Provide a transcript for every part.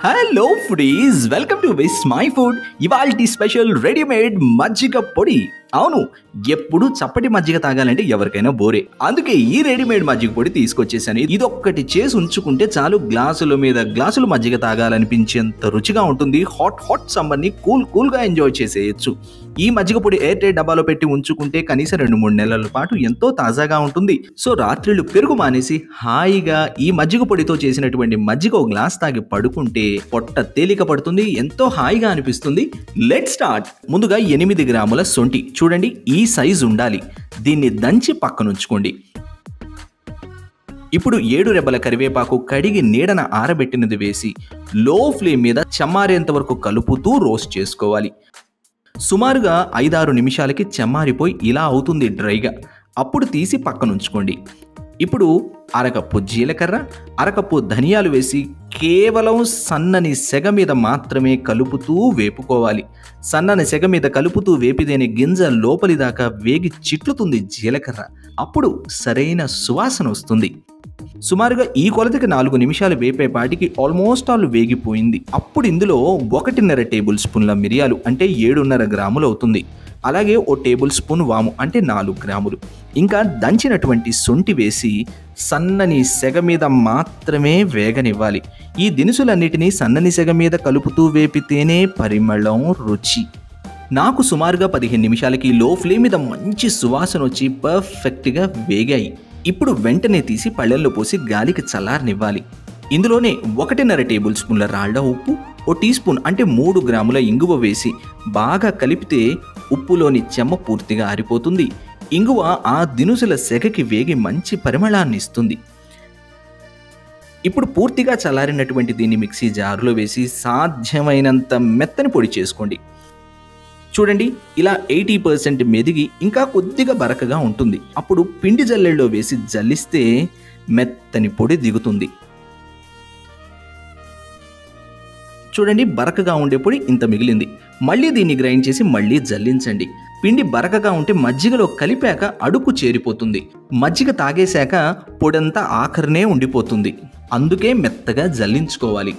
Hello foodies welcome to Vismai food ఇవాల్టి special readymade మజ్జిగ పొడి. అవును ఎప్పుడు చప్పటి మజ్జిగ తాగాలంటే ఎవరికైనా బోరే. అందుకే ఈ రెడీమేడ్ మజ్జిగ పొడి తీసుకొచ్చేసాను. ఇదొక్కటి చేసి ఉంచుకుంటే చాలు గ్లాసుల మీద గ్లాసులు మజ్జిగ తాగాలనిపించేంత రుచిగా ఉంటుంది. హాట్ హాట్ సమ్మర్ని కూల్ కూల్గా ఎంజాయ్ చేసేయచ్చు. ఈ మజ్జిగ పొడి ఎయిర్ టైట్ డబ్బాలో పెట్టి ఉంచుకుంటే కనీసం రెండు మూడు నెలల పాటు ఎంతో తాజాగా ఉంటుంది. సో రాత్రిళ్ళు పెరుగు మానేసి హాయిగా ఈ మజ్జిగ పొడితో చేసినటువంటి మజ్జిగ ఒక గ్లాస్ తాగి పడుకుంటే పొట్ట తేలిక పడుతుంది ఎంతో హాయిగా అనిపిస్తుంది. Let start. ముందుగా ఎనిమిది గ్రాముల సొంటి. చూడండి ఈ సైజు ఉండాలి. దీన్ని దంచి పక్కనుంచుకోండి ఇప్పుడు ఏడు రెబ్బల కరివేపాకు కడిగి నీడన ఆరబెట్టినది వేసి లో ఫ్లేమ్ మీద చమ్మారేంత వరకు కలుపుతూ రోస్ట్ చేసుకోవాలి. సుమారుగా ఐదారు నిమిషాలకి చెమ్మారిపోయి ఇలా అవుతుంది డ్రైగా. అప్పుడు తీసి పక్కనుంచుకోండి. ఇప్పుడు అరకప్పు జీలకర్ర అరకప్పు ధనియాలు వేసి కేవలం సన్నని సెగ మీద మాత్రమే కలుపుతూ వేపుకోవాలి. సన్నని సెగ మీద కలుపుతూ వేపిదేని గింజ లోపలి దాకా వేగి చిట్లుతుంది జీలకర్ర. అప్పుడు సరైన సువాసన వస్తుంది. సుమారుగా ఈ కొలతకి నాలుగు నిమిషాలు వేపేపాటికి ఆల్మోస్ట్ ఆల్ వేగిపోయింది. అప్పుడు ఇందులో ఒకటిన్నర టేబుల్ స్పూన్ల మిరియాలు అంటే ఏడున్నర గ్రాములు అవుతుంది. అలాగే ఓ టేబుల్ స్పూన్ వాము అంటే నాలుగు గ్రాములు. ఇంకా దంచినటువంటి సొంటి వేసి సన్నని సెగ మీద మాత్రమే వేగనివ్వాలి. ఈ దినుసులన్నిటినీ సన్నని సెగ మీద కలుపుతూ వేపితేనే పరిమళం రుచి. నాకు సుమారుగా పదిహేను నిమిషాలకి లో ఫ్లేమ్ మీద మంచి సువాసన వచ్చి పర్ఫెక్ట్గా వేగాయి. ఇప్పుడు వెంటనే తీసి పళ్ళెల్లో పోసి గాలికి చల్లారనివ్వాలి. ఇందులోనే ఒకటిన్నర టేబుల్ స్పూన్ల రాళ్ళ ఉప్పు ఓ టీ స్పూన్ అంటే మూడు గ్రాముల ఇంగువ వేసి బాగా కలిపితే ఉప్పులోని చెమ్మ పూర్తిగా ఆరిపోతుంది. ఇంగువ ఆ దినుసుల సెగకి వేగి మంచి పరిమళాన్ని ఇస్తుంది. ఇప్పుడు పూర్తిగా చల్లారినటువంటి దీన్ని మిక్సీ జారులో వేసి సాధ్యమైనంత మెత్తని పొడి చేసుకోండి. చూడండి ఇలా ఎయిటీ పర్సెంట్ మెదిగి ఇంకా కొద్దిగా బరకగా ఉంటుంది. అప్పుడు పిండి జల్లెల్లో వేసి జల్లిస్తే మెత్తని పొడి దిగుతుంది. చూడండి బరకగా ఉండే పొడి ఇంత మిగిలింది. మళ్ళీ దీన్ని గ్రైండ్ చేసి మళ్ళీ జల్లించండి. పిండి బరకగా ఉంటే మజ్జిగలో కలిపాక అడుగు చేరిపోతుంది. మజ్జిగ తాగేశాక పొడంతా ఆఖరినే ఉండిపోతుంది. అందుకే మెత్తగా జల్లించుకోవాలి.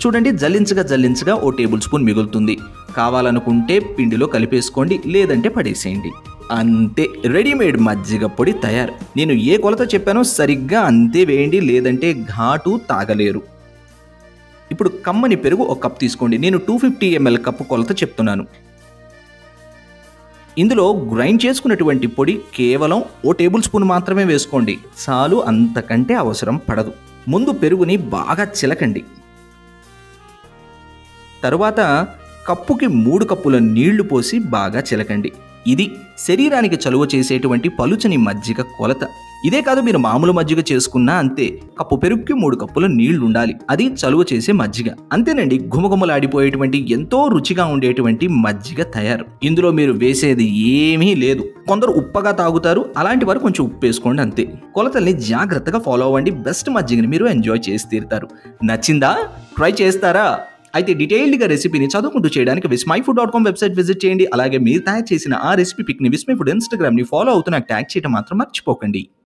చూడండి జల్లించగా జల్లించగా ఓ టేబుల్ స్పూన్ మిగులుతుంది. కావాలనుకుంటే పిండిలో కలిపేసుకోండి లేదంటే పడేసేయండి. అంతే రెడీమేడ్ మజ్జిగ పొడి తయారు. నేను ఏ కొలత చెప్పానో సరిగ్గా అంతే వేయండి లేదంటే ఘాటు తాగలేరు. ఇప్పుడు కమ్మని పెరుగు ఒక కప్ తీసుకోండి. నేను టూ ఫిఫ్టీ ఎంఎల్ కప్పు కొలత చెప్తున్నాను. ఇందులో గ్రైండ్ చేసుకున్నటువంటి పొడి కేవలం ఓ టేబుల్ స్పూన్ మాత్రమే వేసుకోండి. చాలు అంతకంటే అవసరం పడదు. ముందు పెరుగుని బాగా చిలకండి. తరువాత కప్పుకి మూడు కప్పుల నీళ్ళు పోసి బాగా చిలకండి. ఇది శరీరానికి చలువ చేసేటువంటి పలుచని మజ్జిగ కొలత. ఇదే కాదు మీరు మామూలు మజ్జిగ చేసుకున్నా అంతే. కప్పు పెరుగుకి మూడు కప్పుల నీళ్ళు ఉండాలి అది చలువ చేసే మజ్జిగ. అంతేనండి ఘుమఘుమలాడిపోయేటువంటి ఎంతో రుచిగా ఉండేటువంటి మజ్జిగ తయారు. ఇందులో మీరు వేసేది ఏమీ లేదు. కొందరు ఉప్పగా తాగుతారు అలాంటి వారు కొంచెం ఉప్పు వేసుకోండి అంతే. కొలతల్ని జాగ్రత్తగా ఫాలో అవ్వండి. బెస్ట్ మజ్జిగని మీరు ఎంజాయ్ చేసి తీరుతారు. నచ్చిందా? ట్రై చేస్తారా? అయితే డీటెయిల్డ్గా రెసిపీని చదువుకుంటూ చేయడానికి Vismai food dot com website visit చేయండి. అలాగే మీరు తయారు చేసిన ఆ రెసిపీ పిక్ని విస్మై ఫుడ్ ఇన్స్టాగ్రామ్ని ఫాలో అవుతూ నాకు ట్యాగ్ చేయడం మాత్రం మర్చిపోకండి.